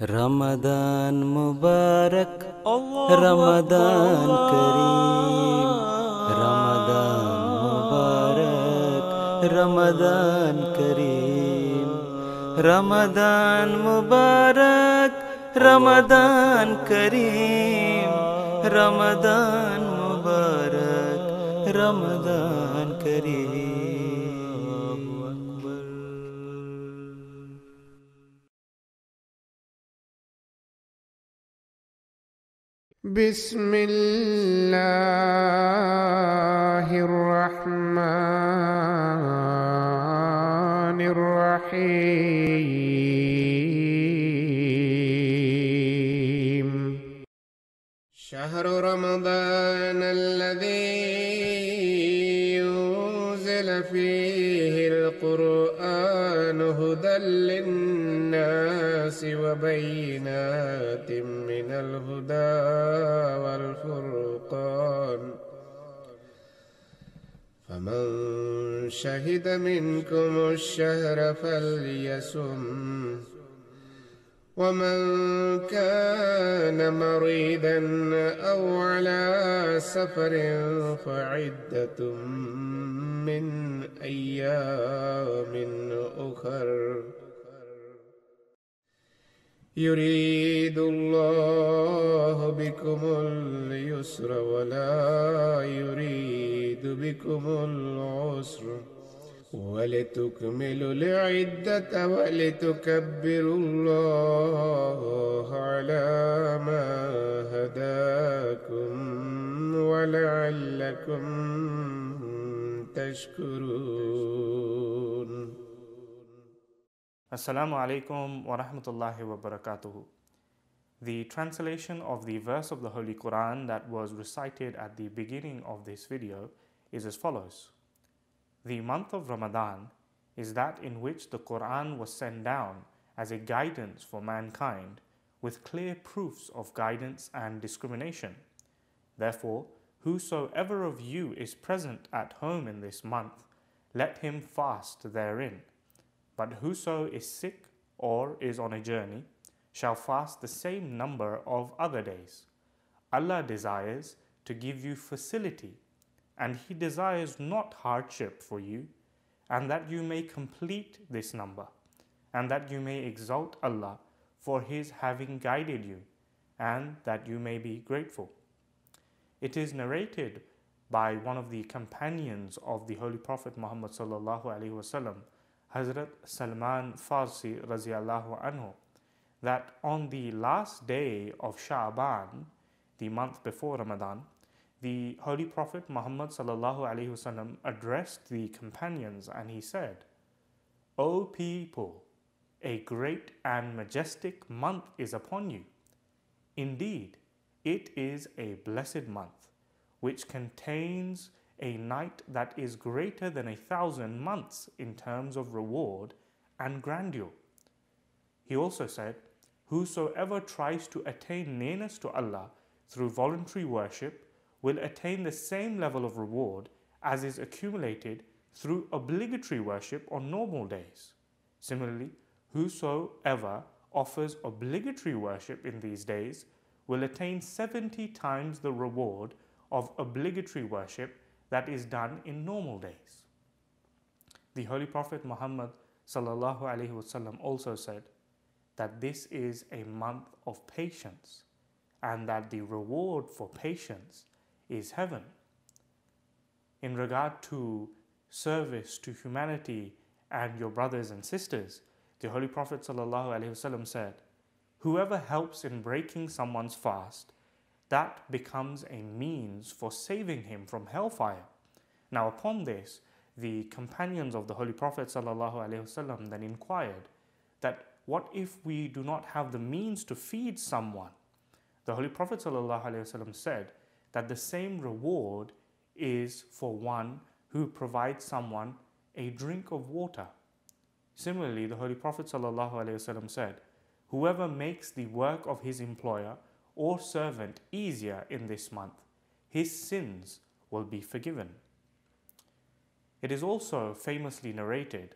Ramadan मारक रमदी रामदी Ramadan मुारक रमदी Ramadan मुारक रमदी بسم الله الرحمن الرحيم. شهر رمضان الذي ينزل فيه القرآن هدى للناس وبينات من الهدى والفرقان. فمن شهد منكم الشهر فليسم ومن كان مريضا أو على سفر فعدة من أيام أخر. يريد الله بكم اليسر ولا يريد بكم العسر ولتكملوا العدة ولتكبروا الله على ما هداكم ولعلكم تشكرون. Assalamu alaikum wa rahmatullahi wa barakatuhu. The translation of the verse of the Holy Quran that was recited at the beginning of this video is as follows The month of Ramadan is that in which the Quran was sent down as a guidance for mankind with clear proofs of guidance and discrimination. Therefore, whosoever of you is present at home in this month, let him fast therein. But whoso is sick or is on a journey shall fast the same number of other days. Allah desires to give you facility, and He desires not hardship for you, and that you may complete this number, and that you may exalt Allah for His having guided you, and that you may be grateful. It is narrated by one of the companions of the Holy Prophet Muhammad sallallahu alaihi wasallam, Hazrat Salman Farsi radiallahu anhu, that on the last day of Sha'ban, the month before Ramadan, the Holy Prophet Muhammad sallallahu alaihi wasallam addressed the companions and he said, O people, a great and majestic month is upon you. Indeed, it is a blessed month, which contains a night that is greater than a thousand months in terms of reward and grandeur. He also said, Whosoever tries to attain nearness to Allah through voluntary worship will attain the same level of reward as is accumulated through obligatory worship on normal days. Similarly, whosoever offers obligatory worship in these days will attain 70 times the reward of obligatory worship that is done in normal days. The Holy Prophet Muhammad wasallam also said that this is a month of patience and that the reward for patience is heaven. In regard to service to humanity and your brothers and sisters, the Holy Prophet said, "Whoever helps in breaking someone's fast, that becomes a means for saving him from hellfire." Now, upon this, the companions of the Holy Prophet ﷺ then inquired that what if we do not have the means to feed someone? The Holy Prophet ﷺ said that the same reward is for one who provides someone a drink of water. Similarly, the Holy Prophet ﷺ said, Whoever makes the work of his employer or servant easier in this month, his sins will be forgiven. It is also famously narrated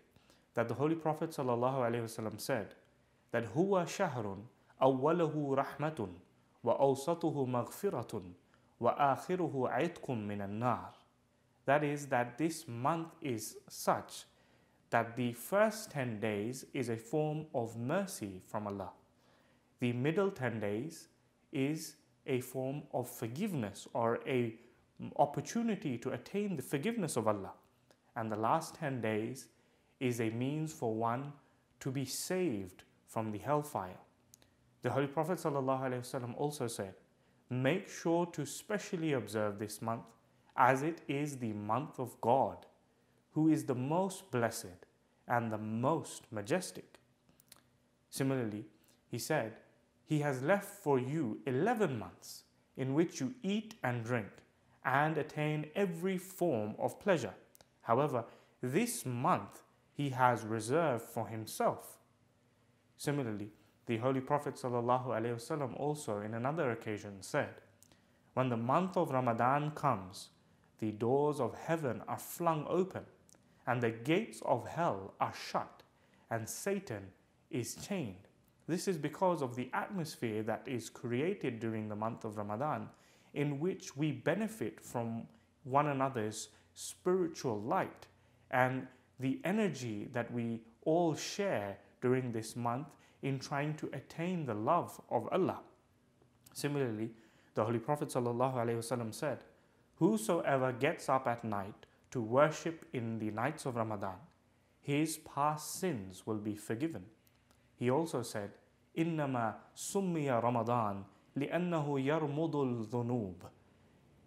that the Holy Prophet ﷺ said that huwa shahrun awwalahu rahmatun wa awsatuhu maghfiratun wa akhiruhu aitkum minan nar. That is that this month is such that the first 10 days is a form of mercy from Allah. The middle 10 days is a form of forgiveness or a opportunity to attain the forgiveness of Allah. And the last 10 days is a means for one to be saved from the hellfire. The Holy Prophet ﷺ also said, Make sure to specially observe this month as it is the month of God, who is the most blessed and the most majestic. Similarly, he said, He has left for you 11 months in which you eat and drink and attain every form of pleasure. However, this month he has reserved for himself. Similarly, the Holy Prophet ﷺ also in another occasion said, When the month of Ramadan comes, the doors of heaven are flung open, and the gates of hell are shut, and Satan is chained. This is because of the atmosphere that is created during the month of Ramadan, in which we benefit from one another's spiritual light and the energy that we all share during this month in trying to attain the love of Allah. Similarly, the Holy Prophet ﷺ said, Whosoever gets up at night to worship in the nights of Ramadan, his past sins will be forgiven. He also said, إنما سمي رمضان لأنه يرمض الذنوب.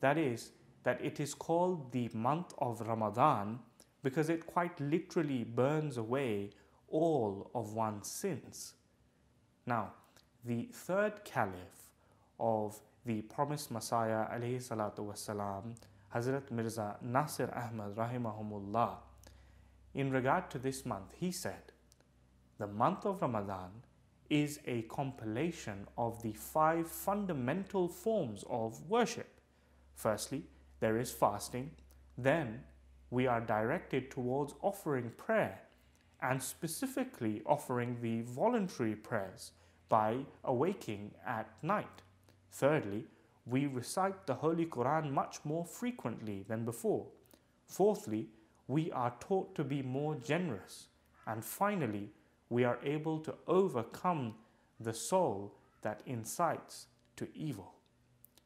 That is, that it is called the month of Ramadan because it quite literally burns away all of one's sins. Now, the third caliph of the promised Messiah alayhi salatu wasalam, Hazrat Mirza Nasir Ahmad rahimahumullah, in regard to this month, he said, the month of Ramadan is a compilation of the five fundamental forms of worship. Firstly, there is fasting, then we are directed towards offering prayer and specifically offering the voluntary prayers by awaking at night. Thirdly, we recite the Holy Quran much more frequently than before. Fourthly, we are taught to be more generous. And finally, we are able to overcome the soul that incites to evil.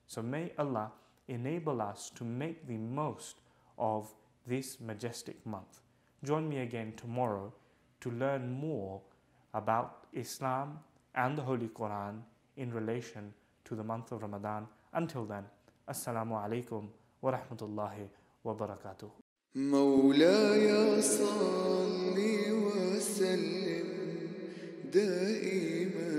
So may Allah enable us to make the most of this majestic month. Join me again tomorrow to learn more about Islam and the Holy Quran in relation to the month of Ramadan. Until then, Assalamu alaikum wa rahmatullahi wa barakatuh. مولاي صل وسلم دائما